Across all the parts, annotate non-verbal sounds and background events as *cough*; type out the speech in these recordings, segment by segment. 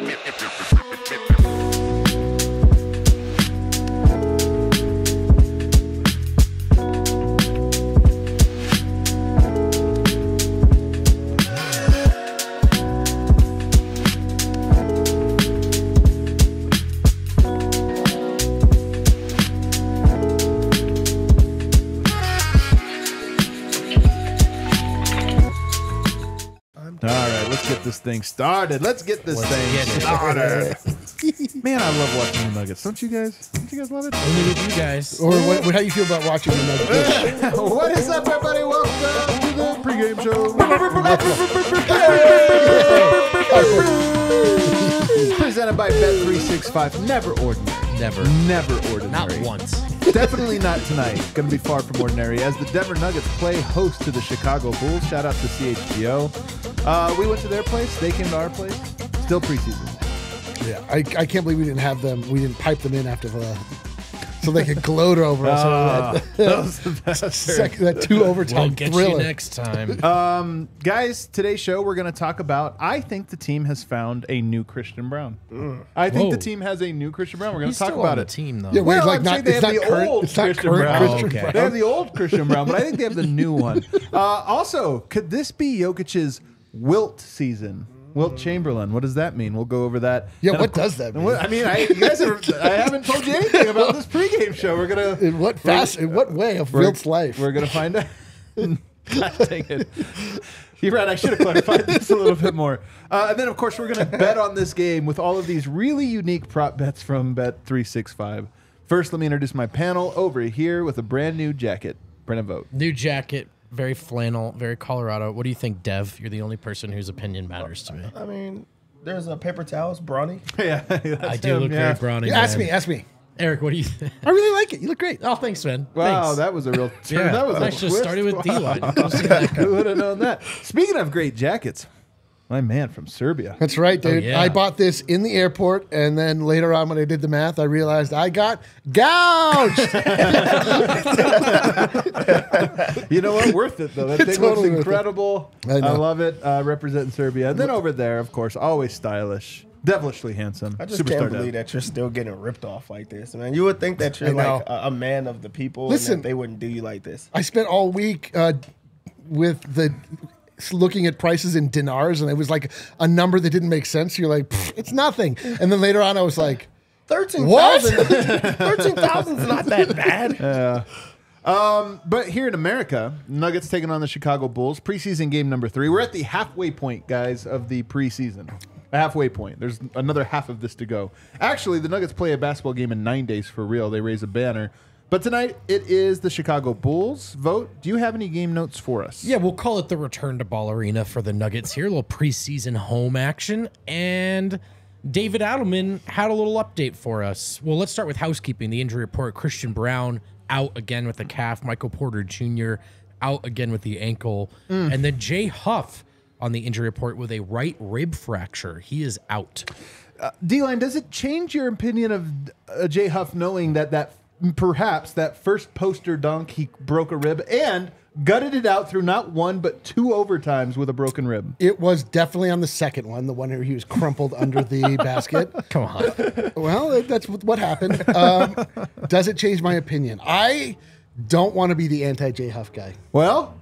All right, let's get this thing started. Let's get this thing get started. *laughs* Man, I love watching the Nuggets. Don't you guys? Don't you guys love it? Only with you guys. Or what, what, how you feel about watching the Nuggets? *laughs* what is up, everybody? Welcome to the pregame show. Presented by Bet365. Never ordinary. Never. Never ordinary. Not once. Definitely not tonight. Going to be far from ordinary as the Denver Nuggets play host to the Chicago Bulls. Shout out to CHGO. Uh, we went to their place. They came to our place. Still preseason. yeah, I, I can't believe we didn't have them. We didn't pipe them in after the, so they could gloat over us. Over that *laughs* was the that, best. that two overtime We'll get thriller. you next time. *laughs* Um, guys, today's show we're going to talk about. I think the team has found a new Christian Braun. I think Whoa. the team has a new Christian Braun. We're going to talk still about on the it. team though. Yeah, wait, Well, like I'm not, they it's have not the current. old It's not Christian Braun. Christian okay. Braun. They have the old Christian Braun, but I think they have the new one. *laughs* Uh, also, could this be Jokic's wilt season? Wilt Chamberlain. What does that mean? We'll go over that. Yeah, And what of course- does that mean? what- I mean, I, you guys are, I haven't told you anything about this pregame show. We're gonna In what fast? In what way of we're- Wilt's life? We're gonna find out. *laughs* God dang it. *laughs* You're right. I should have clarified this a little bit more. Uh, and then, of course, we're going to bet on this game with all of these really unique prop bets from Bet365. First, let me introduce my panel over here with a brand new jacket. Brendan Vogt. New jacket, very flannel, very Colorado. What do you think, Dev? You're the only person whose opinion matters to me. I mean, there's a paper towels, brawny. *laughs* yeah, *laughs* I do him, look yeah. very brownie. Yeah, ask man. me, ask me. Eric. What do you think? *laughs* I really like it. You look great. Oh, thanks, man. Wow, Thanks. that was a real turn. yeah. that was a I should have twist. started with D line. Who would have known that? Speaking of great jackets, my man from Serbia. That's right, dude. yeah. I bought this in the airport, and then later on, when I did the math, I realized I got gouged. *laughs* *laughs* You know what? Worth it though. That thing Totally looks incredible. I, I love it. Uh, representing Serbia. And then over there, of course, always stylish, devilishly handsome. I just Superstar can't Dev. believe that you're still getting ripped off like this, man. You would think that you're like a, a man of the people Listen. and that they wouldn't do you like this. I spent all week uh, with the looking at prices in dinars, and it was like a number that didn't make sense. You're like, it's nothing. And then later on, I was like, Thirteen What? thousand. *laughs* Thirteen thousand is not that bad. *laughs* Yeah. Um, but here in America, Nuggets taking on the Chicago Bulls. Preseason game number three. We're at the halfway point, guys, of the preseason. A halfway point. There's another half of this to go. Actually, the Nuggets play a basketball game in nine days for real. They raise a banner. But tonight it is the Chicago Bulls. Vogt. Do you have any game notes for us? Yeah, we'll call it the return to Ball Arena for the Nuggets here. A little preseason home action. And David Adelman had a little update for us. Well, let's start with housekeeping. The injury report Christian Braun out again with the calf, Michael Porter Jr. out again with the ankle. And then Jay Huff on the injury report with a right rib fracture. He is out. D-line, does it change your opinion of uh, Jay Huff knowing that that perhaps that first poster dunk he broke a rib and gutted it out through not one but two overtimes with a broken rib? it was definitely on the second one, the one where he was crumpled under the *laughs* basket. Come on. Well, that's what what happened. Um, does it change my opinion? I don't want to be the anti Jay Huff guy. Well,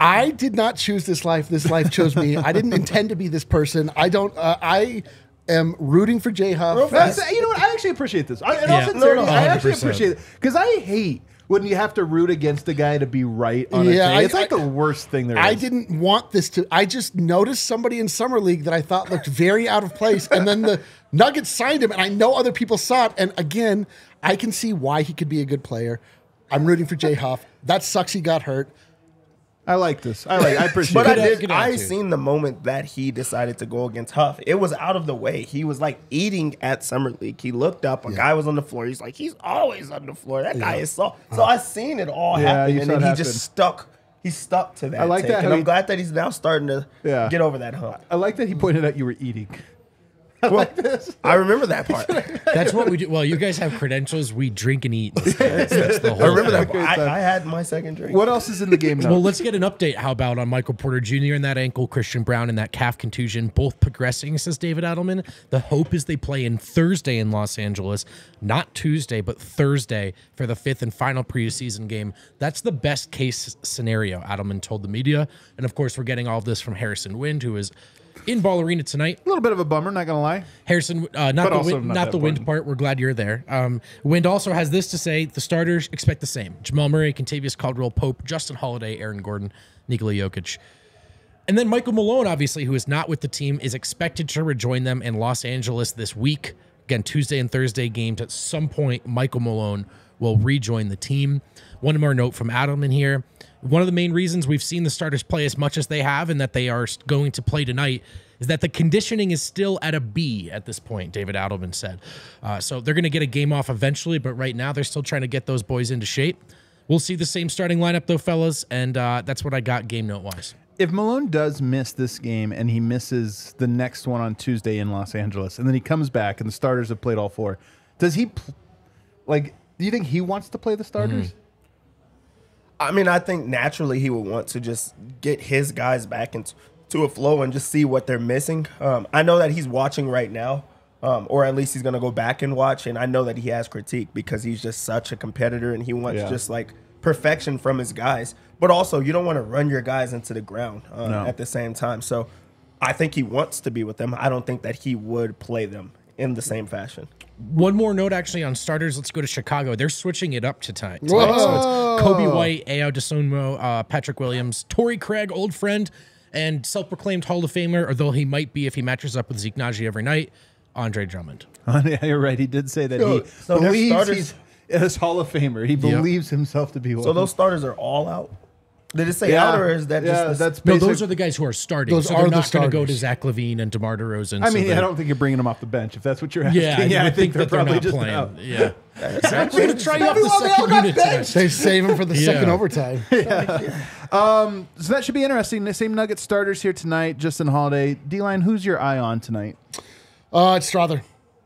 I did not choose this life. This life chose me. I didn't intend to be this person. I don't. Uh, I am rooting for Jay Huff. that's- you know what? I actually appreciate this. I, in all Yeah. sincerity, No, no, I actually 100%. appreciate it because I hate when you have to root against a guy to be right on Yeah, a thing. I- It's like I- the worst thing there is. I didn't want this to. I just noticed somebody in summer league that I thought looked very out of place, and then the *laughs* Nuggets signed him, and I know other people saw it. And again, I can see why he could be a good player. I'm rooting for Jay Huff. That sucks. He got hurt. I like this. I like. I appreciate But I it. Good did. I seen the moment that he decided to go against Huff. It was out of the way. He was like eating at summer league. He looked up. A guy was on the floor. He's like, he's always on the floor. That guy is so. Uh-huh. So I seen it all Yeah, happen, and then he happen. just stuck. He stuck to that. I like take, that and I'm he- glad that he's now starting to Yeah. get over that hump. I like that he pointed out you were eating. *laughs* Well, I remember that part. *laughs* That's what we do. Well, you guys have credentials. We drink and eat. *laughs* That's, that's the whole I remember thing. that. Part. I, I had my second drink. What else is in the game now? Well, let's get an update. How about on Michael Porter Jr. and that ankle, Christian Braun and that calf contusion, both progressing, says David Adelman. The hope is they play in Thursday in Los Angeles, not Tuesday, but Thursday for the fifth and final preseason game. That's the best case scenario, Adelman told the media. And of course, we're getting all of this from Harrison Wind, who is in Ball Arena tonight. a little bit of a bummer, not gonna lie. Harrison, uh, not But the wind, not not, the wind part. We're glad you're there. Um, wind also has this to say: the starters expect the same: Jamal Murray, Kentavious Caldwell Pope, Justin Holiday, Aaron Gordon, Nikola Jokic. And then Michael Malone, obviously, who is not with the team, is expected to rejoin them in Los Angeles this week. Again, Tuesday and Thursday games. At some point, Michael Malone will rejoin the team. One more note from Adam in here. One of the main reasons we've seen the starters play as much as they have and that they are going to play tonight is that the conditioning is still at a B at this point, David Adelman said. Uh, so they're going to get a game off eventually, but right now they're still trying to get those boys into shape. We'll see the same starting lineup, though, fellas, and uh, that's what I got game note wise. If Malone does miss this game and he misses the next one on Tuesday in Los Angeles, and then he comes back and the starters have played all four, does he pl- like? Do you think he wants to play the starters? I mean, I think naturally he would want to just get his guys back into to a flow and just see what they're missing. Um, I know that he's watching right now, um, or at least he's gonna go back and watch. And I know that he has critique because he's just such a competitor and he wants Yeah. just like perfection from his guys. But also, you don't want to run your guys into the ground um, No. at the same time. So I think he wants to be with them. I don't think that he would play them in the same fashion. One more note, actually, on starters. Let's go to Chicago. They're switching it up to tonight. Whoa. tonight. So it's Coby White, Ayo Dosunmu, uh, Patrick Williams, Torrey Craig, old friend, and self-proclaimed Hall of Famer, although he might be if he matches up with Zeke Nnaji every night, Andre Drummond. *laughs* yeah, you're right. He did say that So- he so believes starters- he's a Hall of Famer. He believes himself to be one. So those starters are all out. Did it say yeah, out or is that yeah, just the- that's No, those are the guys who are starting. Those so are they're the not going to go to starters. Zach LaVine and DeMar DeRozan. I so mean, I don't think you're bringing them off the bench if that's what you're *laughs* asking. Yeah, you I would think, they're that they're probably not just playing. out. Yeah. *laughs* Zach, we're going to try you off the Everyone, they second unit They save him for the second overtime. Yeah. overtime. *laughs* So that should be interesting. The same Nugget starters here tonight. Justin Holiday, D line. Who's your eye on tonight? Uh, it's Strawther.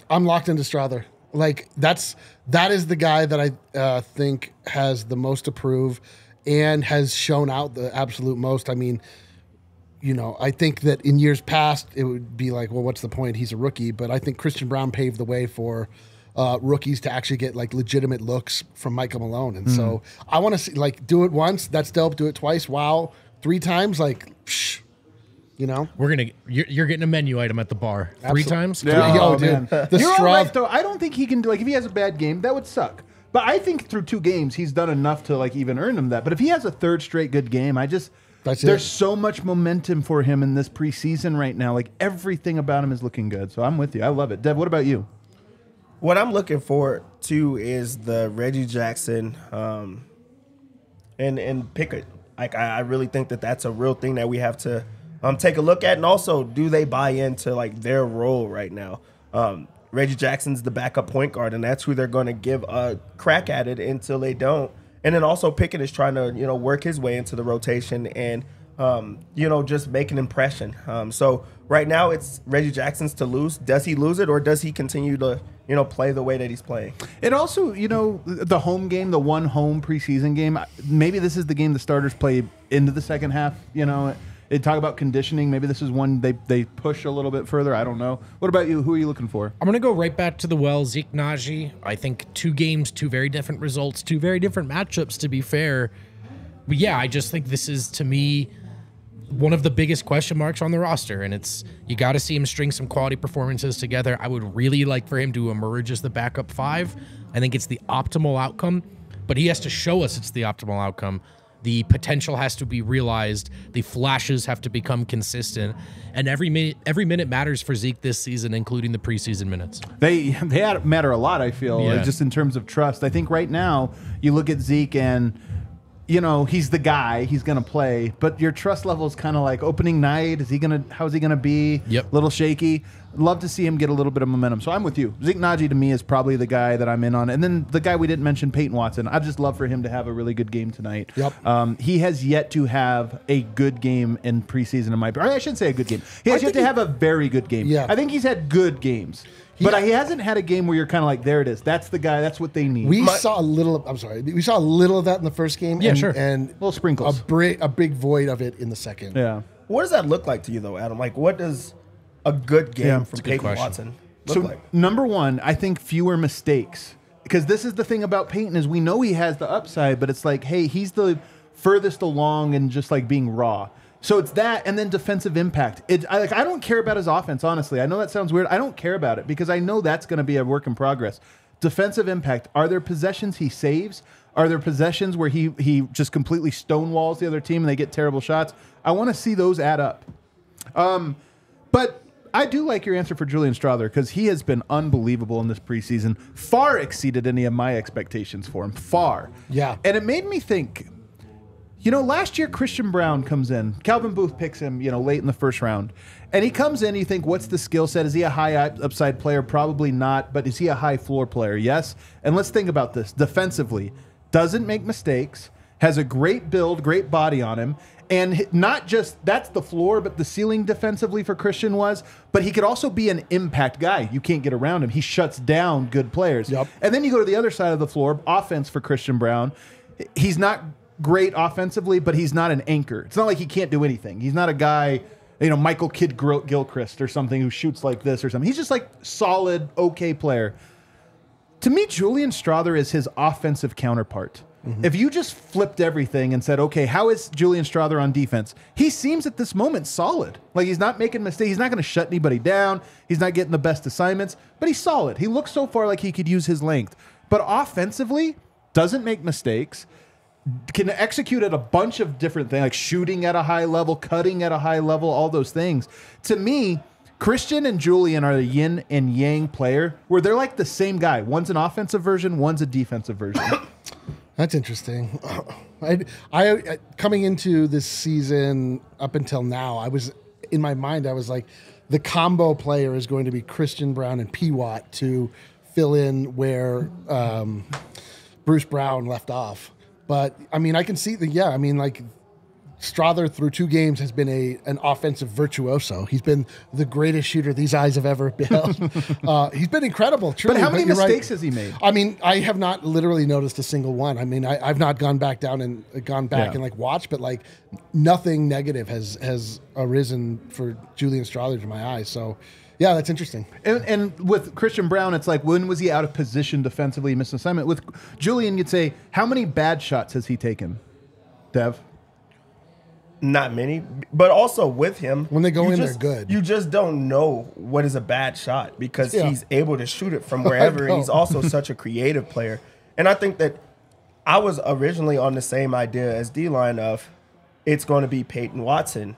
I'm locked into Strawther. Like that's that is the guy that I uh, think has the most to prove and has shown out the absolute most. I mean, you know, I think that in years past it would be like, well, what's the point? He's a rookie, but I think Christian Braun paved the way for uh, rookies to actually get like legitimate looks from Michael Malone, and so I want to see like do it once. That's dope. Do it twice. Wow, three times. Like, psh, you know. We're gonna. You're, you're getting a menu item at the bar three times. Yeah. Yo, dude, man. the You're straw- right, though. I don't think he can do like if he has a bad game, that would suck. But I think through two games, he's done enough to like even earn him that. But if he has a third straight good game, I just That's there's it. so much momentum for him in this preseason right now. Like everything about him is looking good. So I'm with you. I love it. Dev, what about you? What I'm looking forward to is the Reggie Jackson um, and and Pickett. Like I, I really think that that's a real thing that we have to um, take a look at, and also do they buy into like their role right now? Um, Reggie Jackson's the backup point guard, and that's who they're going to give a crack at it until they don't. And then also Pickett is trying to you know work his way into the rotation and um, you know just make an impression. Um, so right now it's Reggie Jackson's to lose. Does he lose it, or does he continue to you know play the way that he's playing? It also, you know, the home game, the one home preseason game. Maybe this is the game the starters play into the second half. You know, they talk about conditioning. Maybe this is one they they push a little bit further. I don't know. What about you? Who are you looking for? I'm gonna go right back to the well. Zeke Nnaji. I think two games, two very different results, two very different matchups. To be fair, but yeah, I just think this is to me one of the biggest question marks on the roster, and it's you got to see him string some quality performances together. I would really like for him to emerge as the backup five. I think it's the optimal outcome, but he has to show us it's the optimal outcome. The potential has to be realized. The flashes have to become consistent, and every minute every minute matters for Zeke this season, including the preseason minutes. They they matter a lot. I feel Yeah. just in terms of trust. I think right now you look at Zeke and you know, he's the guy. He's gonna play, but your trust level is kind of like opening night. Is he gonna? How's he gonna be? Yep. A little shaky. Love to see him get a little bit of momentum. So I'm with you. Zeke Nnaji to me is probably the guy that I'm in on. And then the guy we didn't mention, Peyton Watson. I'd just love for him to have a really good game tonight. Yep. Um, he has yet to have a good game in preseason. In my, I shouldn't say a good game. He has yet to he- have a very good game. Yeah. I think he's had good games. But He- he hasn't had a game where you're kind of like, there it is. That's the guy. That's what they need. We saw a little. Of, I'm sorry. We saw a little of that in the first game. Yeah, and, sure. And Little sprinkles. A, bri- a big void of it in the second. yeah. What does that look like to you, though, Adam? Like, what does a good game Yeah, from a Peyton question. Watson look So like? number one, I think fewer mistakes because this is the thing about Peyton is we know he has the upside, but it's like, hey, he's the furthest along and just like being raw. So it's that, and then defensive impact. It I, like I don't care about his offense. Honestly, I know that sounds weird. I don't care about it because I know that's going to be a work in progress. Defensive impact. Are there possessions he saves? Are there possessions where he he just completely stonewalls the other team and they get terrible shots? I want to see those add up. Um, But I do like your answer for Julian Strawther because he has been unbelievable in this preseason. Far exceeded any of my expectations for him. Far. Yeah. And it made me think. You know, last year Christian Braun comes in. Calvin Booth picks him, you know, late in the first round. And he comes in, you think, what's the skill set? Is he a high upside player? Probably not, but is he a high floor player? Yes. And let's think about this. Defensively, doesn't make mistakes, has a great build, great body on him. And not just that's the floor, but the ceiling defensively for Christian was, but he could also be an impact guy. You can't get around him. He shuts down good players. Yep. And then you go to the other side of the floor, offense for Christian Braun. He's not great offensively, but he's not an anchor. It's not like he can't do anything. He's not a guy, you know, Michael Kidd Gilchrist or something who shoots like this or something. He's just like solid, okay player. To me, Julian Strawther is his offensive counterpart. Mm-hmm. If you just flipped everything and said, okay, how is Julian Strawther on defense? He seems at this moment solid. Like he's not making mistakes. He's not going to shut anybody down. He's not getting the best assignments, but he's solid. He looks so far like he could use his length. But offensively, doesn't make mistakes can execute at a bunch of different things, like shooting at a high level, cutting at a high level, all those things. To me, Christian and Julian are the yin and yang player, where they're like the same guy. One's an offensive version, one's a defensive version. *coughs* That's interesting. *coughs* I, I coming into this season up until now, I was in my mind. I was like, the combo player is going to be Christian Braun and P Watt to fill in where um, Bruce Brown left off. But I mean, I can see the yeah. I mean, like Strawther through two games has been a an offensive virtuoso. He's been the greatest shooter these eyes have ever beheld. *laughs* uh, he's been incredible. Truly, but how many you're right. mistakes has he made? I mean, I have not literally noticed a single one. I mean, I, I've not gone back down and uh, gone back Yeah. and like watched, but like nothing negative has has arisen for Julian Strawther to my eyes. So, yeah, that's interesting. and, and with Christian Braun, it's like when was he out of position defensively, missed assignment? With Julian, you'd say how many bad shots has he taken? Dev. Not many, but also with him, When they go you in, they're good. You just don't know what is a bad shot because Yeah. he's able to shoot it from *laughs* wherever, and he's also such a *laughs* creative player. And I think that I was originally on the same idea as D line of it's going to be Peyton Watson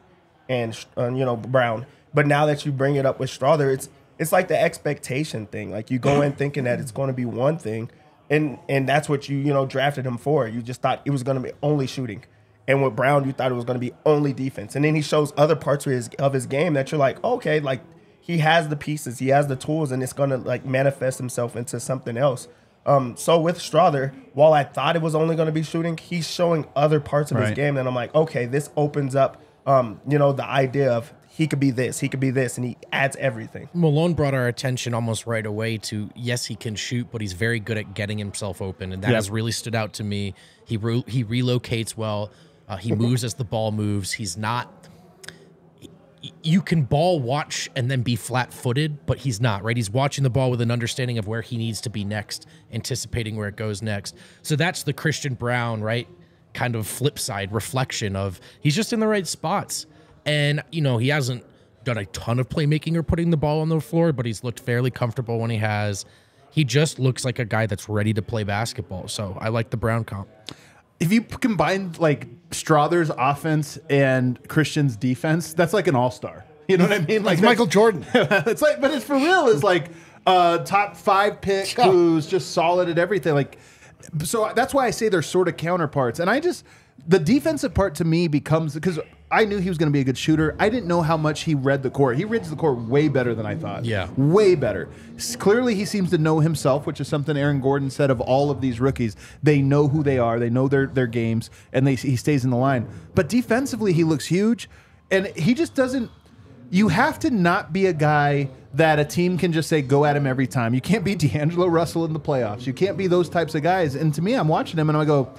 and uh, you know Braun, but now that you bring it up with Strawther, it's it's like the expectation thing. Like you go in *clears throat* thinking that it's going to be one thing, and and that's what you you know drafted him for. You just thought it was going to be only shooting. And with Braun, you thought it was going to be only defense. And then he shows other parts of his of his game that you're like, okay, like he has the pieces, he has the tools, and it's going to like manifest himself into something else. Um, so with Strawther, while I thought it was only going to be shooting, he's showing other parts of his game that I'm like, okay, this opens up, um, you know, the idea of he could be this, he could be this, and he adds everything. Malone brought our attention almost right away to yes, he can shoot, but he's very good at getting himself open, and that Yeah. has really stood out to me. He re- he relocates well. Uh, he moves as the ball moves. He's not. You can ball watch and then be flat footed, but he's not, right? He's watching the ball with an understanding of where he needs to be next, anticipating where it goes next. So that's the Christian Braun, right? Kind of flip side reflection of he's just in the right spots. And, you know, he hasn't done a ton of playmaking or putting the ball on the floor, but he's looked fairly comfortable when he has. He just looks like a guy that's ready to play basketball. So I like the Braun comp. if you combine like Strawther's offense and Christian's defense, that's like an all star. *laughs* You know what I mean? Like Like Michael Jordan. *laughs* it's like, but it's for real. It's like uh, top five pick *laughs* Yeah. who's just solid at everything. Like so that's why I say they're sort of counterparts. And I just the defensive part to me becomes because I knew he was going to be a good shooter. I didn't know how much he read the court. He reads the court way better than I thought. Yeah. way better. Clearly, he seems to know himself, which is something Aaron Gordon said of all of these rookies. They know who they are. They know their their games, and they he stays in the line. But defensively, he looks huge, and he just doesn't you have to not be a guy that a team can just say go at him every time. You can't be *laughs* D'Angelo Russell in the playoffs. You can't be those types of guys. And to me, I'm watching him and I go,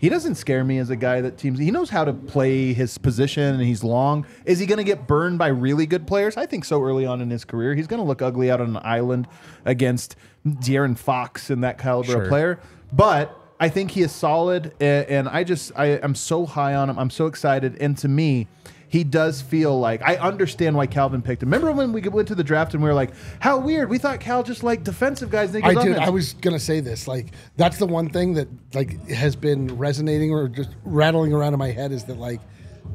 he doesn't scare me as a guy that teams. He knows how to play his position and he's long. Is he going to get burned by really good players? I think so. Early on in his career, he's going to look ugly out on an island against De'Aaron Fox and that caliber Sure. of player. But I think he is solid, a- and I just I am so high on him. I'm so excited, and to me, he does feel like I understand why Calvin picked him. Remember when we went to the draft and we were like, "How weird! We thought Cal just like defensive guys." I did. I was gonna say this. Like that's the one thing that like has been resonating or just rattling around in my head is that like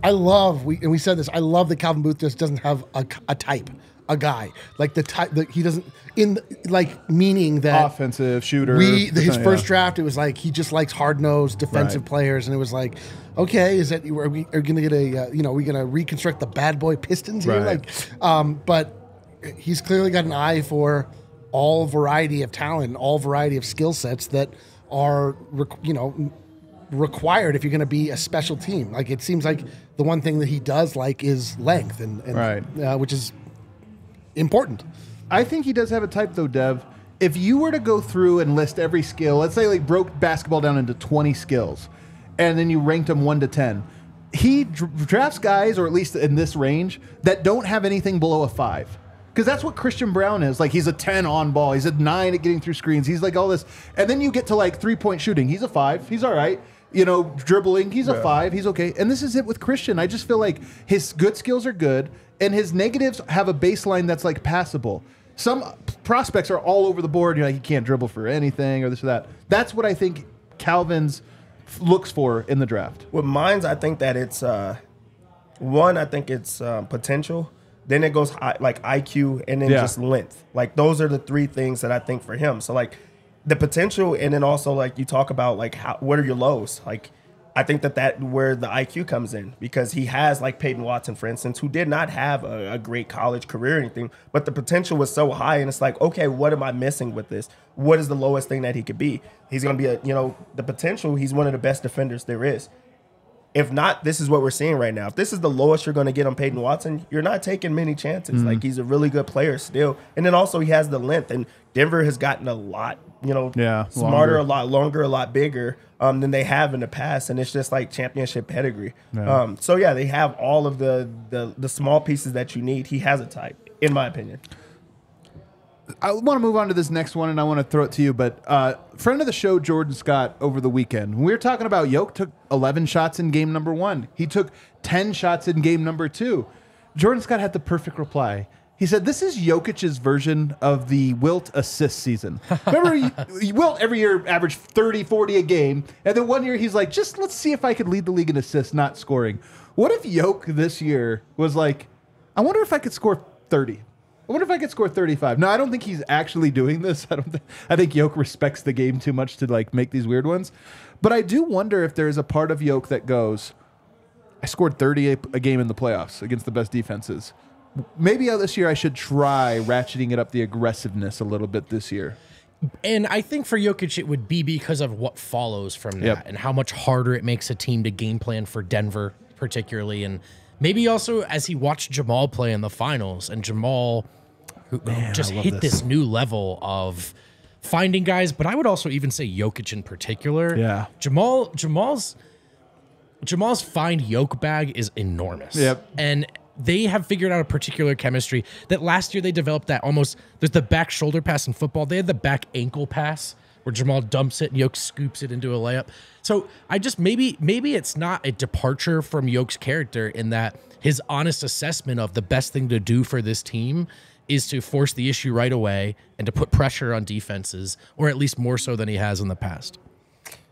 I love we and we said this. I love that Calvin Booth just doesn't have a, a type, a guy like the type that he doesn't in like meaning that offensive shooter. we the, his Yeah. first draft it was like he just likes hard nosed defensive Right. players and it was like okay is that are we are going to get a uh, you know are we going to reconstruct the bad boy Pistons here Right. like um but he's clearly got an eye for all variety of talent all variety of skill sets that are you know required if you're going to be a special team like it seems like the one thing that he does like is length and, and Right. uh, which is important I think he does have a type though, Dev. If you were to go through and list every skill, let's say like broke basketball down into 20 skills, and then you ranked them 1 to 10. He drafts guys or at least in this range that don't have anything below a 5. Cuz that's what Christian Braun is. Like he's a 10 on ball, he's a 9 at getting through screens. He's like all this. And then you get to like three-point shooting. He's a 5. He's all right. You know, dribbling, he's a 5. He's okay. And this is it with Christian. I just feel like his good skills are good and his negatives have a baseline that's like passable. Some prospects are all over the board. You're like, he can't dribble for anything or this or that. That's what I think Calvin's f- looks for in the draft. With mines, I think that it's uh, one. I think it's um, potential. Then it goes I, like IQ, and then Yeah. just length. Like those are the three things that I think for him. So like the potential, and then also like you talk about like how what are your lows? Like I think that that where the IQ comes in because he has like Peyton Watson, for instance, who did not have a, a great college career or anything, but the potential was so high, and it's like, okay, what am I missing with this? What is the lowest thing that he could be? He's gonna be a you know the potential. He's one of the best defenders there is. If not, this is what we're seeing right now. If this is the lowest you're going to get on Peyton Watson, you're not taking many chances. Mm-hmm. Like he's a really good player still, and then also he has the length. And Denver has gotten a lot, you know, Yeah, smarter, longer. a lot longer, a lot bigger um, than they have in the past. And it's just like championship pedigree. Um, so yeah, they have all of the, the the small pieces that you need. He has a type, in my opinion. I want to move on to this next one, and I want to throw it to you. But uh, friend of the show, Jordan Scott, over the weekend, we were talking about Yoke took 11 shots in game number one. He took 10 shots in game number two. Jordan Scott had the perfect reply. He said, "This is Jokic's version of the Wilt assist season. *laughs* Remember, you- Wilt every year averaged 30, 40 a game, and then one year he's like, just let's see if I could lead the league in assists, not scoring. What if Yoke this year was like, I wonder if I could score 30." I wonder if I could score 35. No, I don't think he's actually doing this. *laughs* I don't think I think Yoke respects the game too much to like make these weird ones. But I do wonder if there's a part of Yoke that goes, I scored 30 a, a game in the playoffs against the best defenses. Maybe uh, this year I should try ratcheting it up the aggressiveness a little bit this year. And I think for Jokic, it would be because of what follows from that Yep. and how much harder it makes a team to game plan for Denver, particularly. And maybe also as he watched Jamal play in the finals and Jamal who, who just hit this. this. new level of finding guys, but I would also even say Jokic in particular. Yeah. Jamal, Jamal's, Jamal's find yoke bag is enormous. Yep. And they have figured out a particular chemistry that last year they developed that almost there's the back shoulder pass in football. They had the back ankle pass where Jamal dumps it and Yoke scoops it into a layup. So I just maybe maybe it's not a departure from Yoke's character in that his honest assessment of the best thing to do for this team is to force the issue right away and to put pressure on defenses, or at least more so than he has in the past.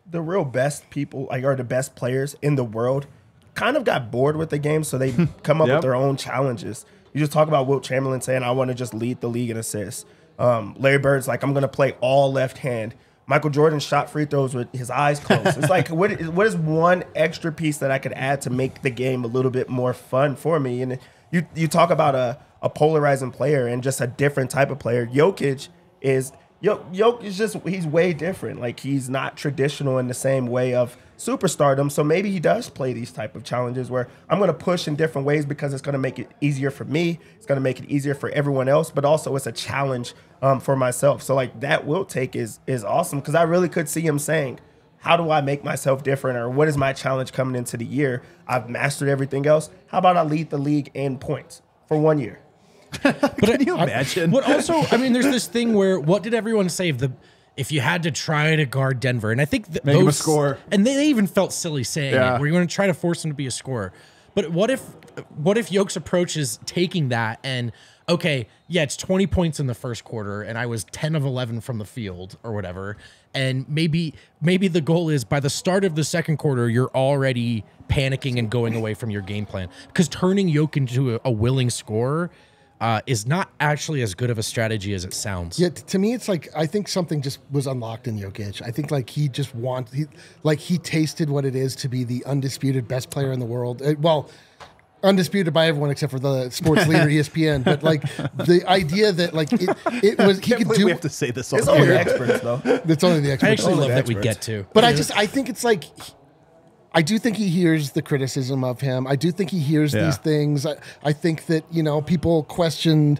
the real best people, like are the best players in the world, kind of got bored with the game, so they *laughs* come up Yep. with their own challenges. You just talk about Wilt Chamberlain saying, "I want to just lead the league in assists." Um, Larry Bird's like, "I'm going to play all left hand." Michael Jordan shot free throws with his eyes closed. It's like *laughs* what is, what is one extra piece that I could add to make the game a little bit more fun for me? And you you talk about a a polarizing player and just a different type of player. Jokic is Jokic is just he's way different. Like he's not traditional in the same way of superstardom. So maybe he does play these type of challenges where I'm going to push in different ways because it's going to make it easier for me. It's going to make it easier for everyone else, but also it's a challenge um, for myself. So like that will take is is awesome because I really could see him saying, "How do I make myself different?" or "What is my challenge coming into the year? I've mastered everything else. How about I lead the league in points for one year?" But *laughs* Can you imagine? what also, I mean, there's this thing where what did everyone say? If the if you had to try to guard Denver, and I think th- Make him a those scorer. and they, they even felt silly saying Yeah. it, where you want to try to force him to be a scorer. But what if what if Yoke's approach is taking that and okay, yeah, it's 20 points in the first quarter, and I was 10 of 11 from the field or whatever, and maybe maybe the goal is by the start of the second quarter, you're already panicking and going away from your game plan because turning Yoke into a, a willing scorer. Uh, is not actually as good of a strategy as it sounds. Yeah, t- to me, it's like I think something just was unlocked in Jokic. I think like he just wants, he, like he tasted what it is to be the undisputed best player in the world. Uh, well, undisputed by everyone except for the sports leader *laughs* ESPN. But like the idea that like it, it was he could believe do. we have to say this all It's only here. experts though. *laughs* It's only the experts. I experts. actually love that we get to. But I just I think it's like I do think he hears the criticism of him. I do think he hears Yeah. these things. I, I think that you know people questioned.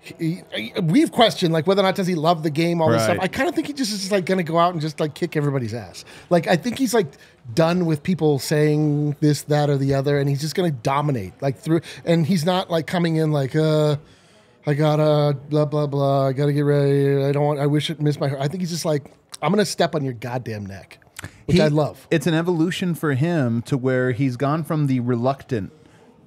he- We've questioned like whether or not does he love the game, all this stuff. I kind of think he just is like going to go out and just like kick everybody's ass. Like I think he's like done with people saying this, that, or the other, and he's just going to dominate like through. And he's not like coming in like uh. I gotta blah blah blah. I gotta get ready. I don't want. I wish it missed my. I think he's just like I'm gonna step on your goddamn neck, which He- I love. It's an evolution for him to where he's gone from the reluctant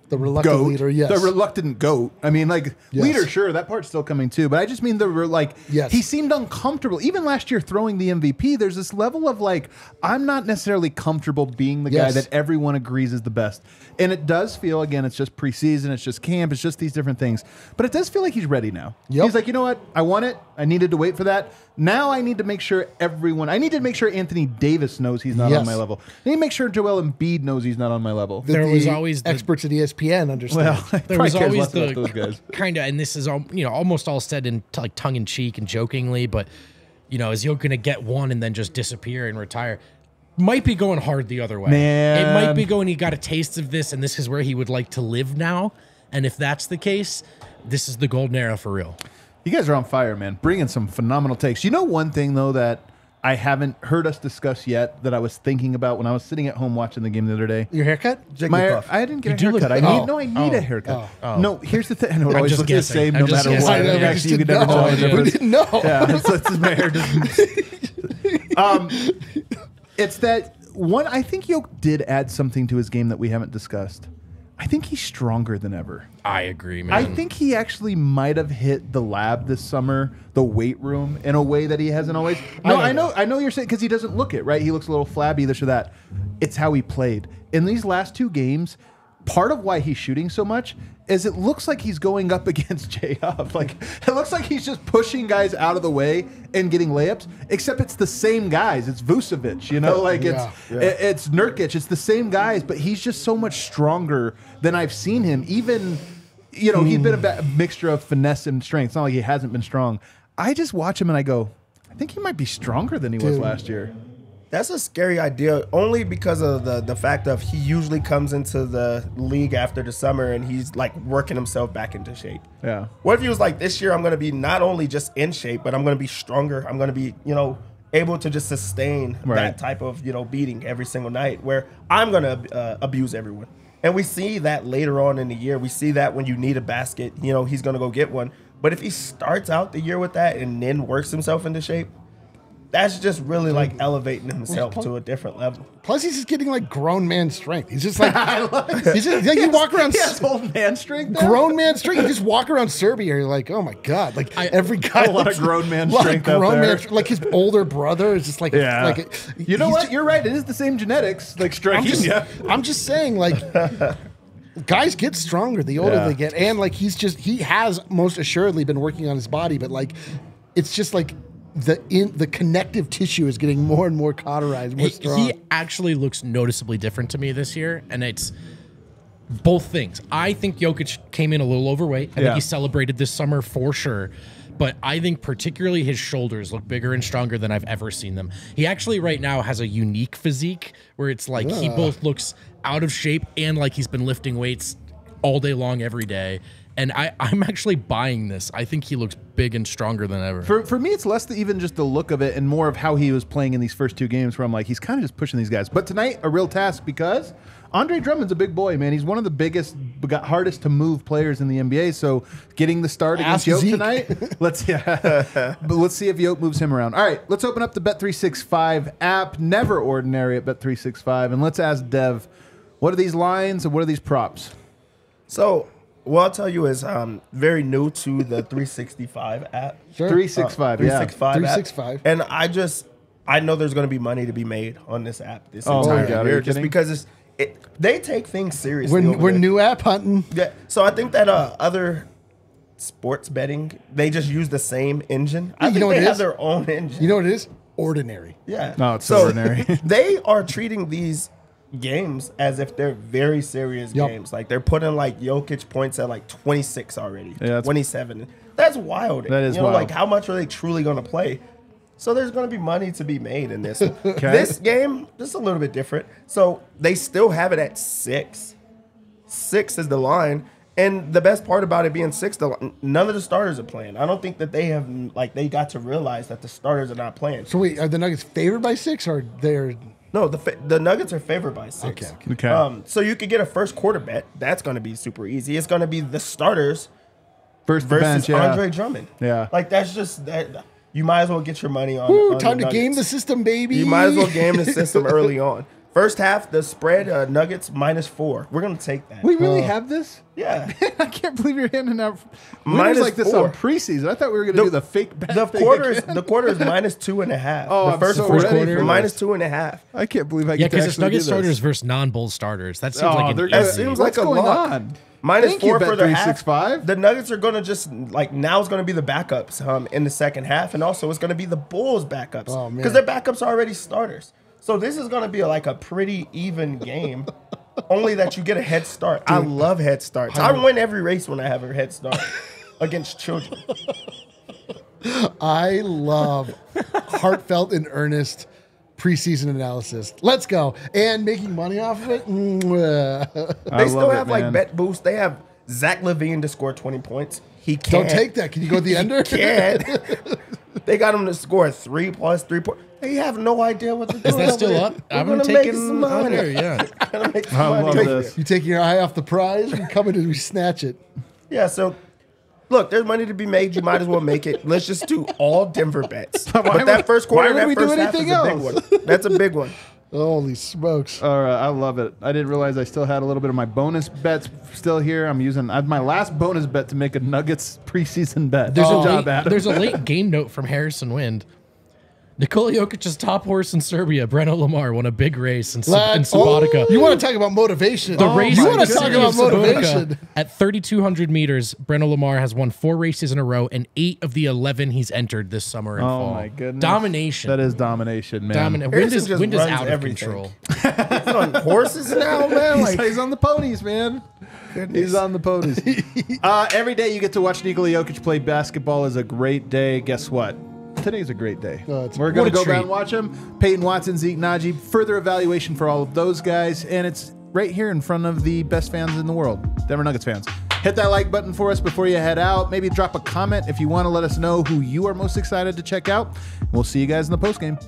The reluctant goat, leader, yes. the reluctant goat. I mean, like Yes. leader, sure, that part's still coming too. But I just mean the like. Yes. he seemed uncomfortable. Even last year, throwing the MVP, there's this level of like, I'm not necessarily comfortable being the Yes. guy that everyone agrees is the best. And it does feel again, it's just preseason, it's just camp, it's just these different things. But it does feel like he's ready now. Yep. He's like, you know what? I want it. I needed to wait for that. Now I need to make sure everyone. I need to make sure Anthony Davis knows he's not Yes. on my level. I need to make sure Joel Embiid knows he's not on my level. that There was always the- experts at ESPN understand. well, I there *laughs* probably was cares always less about those the guys. kind of, and this is all you know, almost all said in t- like tongue in cheek and jokingly, but you know, is Yoke going to get one and then just disappear and retire? Might be going hard the other way. it might Man. be going. He got a taste of this, and this is where he would like to live now. And if that's the case, this is the golden era for real. You guys are on fire, man. Bringing some phenomenal takes. You know one thing though that I haven't heard us discuss yet that I was thinking about when I was sitting at home watching the game the other day. Your haircut? My, I didn't get You a haircut. I need oh, no. I need oh, a haircut. oh. No, here's the thing. I know it always looks the same I'm no matter guessing. what. Know, Actually, you *laughs* didn't never tell know. the We didn't know. Yeah, *laughs* it's, it's my hair just. um, it's that one. I think Yoke did add something to his game that we haven't discussed. I think he's stronger than ever. I agree, man. I think he actually might have hit the lab this summer, the weight room, in a way that he hasn't always. No, I, know, know. I know you're saying because he doesn't look it right. He looks a little flabby, this or that. It's how he played in these last two games. Part of why he's shooting so much is it looks like he's going up *laughs* against Jay Huff. Like it looks like he's just pushing guys out of the way and getting layups. Except it's the same guys. It's Vucevic, you know, *laughs* like it's Yeah. it- it's Nurkic. It's the same guys, but he's just so much stronger than I've seen him. Even you know, he's been a hmm. ba- mixture of finesse and strength. It's not like he hasn't been strong. I just watch him and I go, I think he might be stronger than he was last year. That's a scary idea, only because of the the fact of he usually comes into the league after the summer and he's like working himself back into shape. Yeah. What if he was like, this year I'm going to be not only just in shape, but I'm going to be stronger. I'm going to be, you know, able to just sustain Right. that type of, you know, beating every single night where I'm going to uh, abuse everyone. And we see that later on in the year. We see that when you need a basket, you know, he's going to go get one. But if he starts out the year with that and then works himself into shape, that's just really like elevating himself to a different level. Plus, he's just getting like grown man strength. He's just like *laughs* he's just like you walk around He has old man strength. now? grown man strength. You just walk around Serbia, you're like, oh my god! Like every guy, a lot of grown man lot of strength out grown there. man like his older brother is just like, Yeah. like you know what? ju- You're right. It is the same genetics. Like I'm striking just, you. I'm just saying, like, *laughs* guys get stronger the older Yeah. they get, and like he's just he has most assuredly been working on his body, but like, it's just like the in the connective tissue is getting more and more cauterized, more He, strong. he actually looks noticeably different to me this year, and it's both things. I think Jokic came in a little overweight. I Yeah. think he celebrated this summer for sure. But I think particularly his shoulders look bigger and stronger than I've ever seen them. He actually right now has a unique physique where it's like he ah. both looks out of shape and like he's been lifting weights all day long every day. And I, I'm actually buying this. I think he looks big and stronger than ever. For, for me, it's less the, even just the look of it and more of how he was playing in these first two games where I'm like, he's kind of just pushing these guys. But tonight, a real task because Andre Drummond's a big boy, man. He's one of the biggest, got hardest to move players in the NBA. So getting the start against Ask Yoke Zeke. tonight, *laughs* let's yeah, *laughs* but let's see if Yoke moves him around. All right, let's open up the Bet365 app. Never ordinary at Bet365, and let's ask Dev, what are these lines and what are these props? So what I'll tell you is um very new to the 365 app. Sure. 365, yeah. 365 app. 365. And I just I know there's going to be money to be made on this app this Oh entire God, year just because it's it, they take things seriously. we're we're new app hunting. Yeah. So I think that uh, other sports betting they just use the same engine. I you think know what they it have is? their own engine. You know what it is? Ordinary. Yeah. No, it's so ordinary. *laughs* they are treating these games as if they're very serious Yup. games. Like they're putting like Jokic points at like 26 already. Yeah, that's- 27. That's wild. That is you know, wild. like how much are they truly going to play? So there's going to be money to be made in this. *laughs* This game just a little bit different. So they still have it at 6. 6 is the line. And the best part about it being six, none of the starters are playing. I don't think that they have like they got to realize that the starters are not playing. So wait, are the Nuggets favored by six or they're No, the the Nuggets are favored by six. Okay, okay. Okay. Um, so you could get a first quarter bet. That's going to be super easy. It's going to be the starters First versus bench, yeah. Andre Drummond. Yeah. like that's just that. You might as well get your money on. Woo, on time the to game the system, baby? You might as well game the system *laughs* early on. First half, the spread uh, Nuggets minus four. We're gonna take that. We really have this? yeah. *laughs* I can't believe you're handing out Minus like this four. on preseason. I thought we were going to do the fake bet. The thing quarter is again. the quarter is minus *laughs* two and a half. Oh, the I'm first so quarter, ready for this. two and a half. I can't believe I Yeah, get to because it's actually do Nugget this. starters versus non-Bull starters. That seems Oh, like an they're easy. gonna- That seems What's like a going lock. on? Minus Thank you, four for the half. Bet365. The Nuggets are gonna just like now is gonna be the backups um, in the second half, and also it's gonna be the Bulls backups Oh, man. because their backups are already starters. So this is gonna be like a pretty even game. Only that you get a head start. I love head starts. I win every race when I have a head start against children. I love heartfelt and earnest preseason analysis. Let's go. And making money off of it. Mwah. I They still love it, have like bet boost. They have Zach LaVine to score twenty points. He can't. Don't take that. Can you go to the under? can't. *laughs* they got him to score three plus three point. They have no idea what to do. Is that still up? I'm gonna taking some money. under. Yeah. *laughs* Gonna make some I money. love this. You taking your eye off the prize? We come in and we snatch it. Yeah. So, look, there's money to be made. You might as well make it. Let's just do all Denver bets. *laughs* Why but that would- first why quarter, would that we do first half is anything a big else? one. That's a big one. *laughs* Holy smokes. All right, I love it. I didn't realize I still had a little bit of my bonus bets still here. I'm using I had my last bonus bet to make a Nuggets preseason bet. There's Good a job, late, there's a late game note from Harrison Wind. Nikola Jokic's top horse in Serbia, Breno Lamar, won a big race in, Sub- in Subotica. Oh, you want to talk about motivation? the Oh race You want to talk about of Subotica motivation? At 3,200 meters, Breno Lamar has won four races in a row, and eight of the 11 he's entered this summer and fall. oh fall. my goodness. Domination. That is domination, man. Dominant. Wind is, just wind is runs out everything. of control. *laughs* He's on horses now, man. He's, Like, he's on the ponies, man. He's on the ponies. *laughs* uh, every day you get to watch Nikola Jokic play basketball is a great day. Guess what? Today's a great day. Oh, We're going to go down and watch them. Peyton Watson, Zeke Nnaji, further evaluation for all of those guys. And it's right here in front of the best fans in the world, Denver Nuggets fans. Hit that like button for us before you head out. Maybe drop a comment if you want to let us know who you are most excited to check out. We'll see you guys in the post game.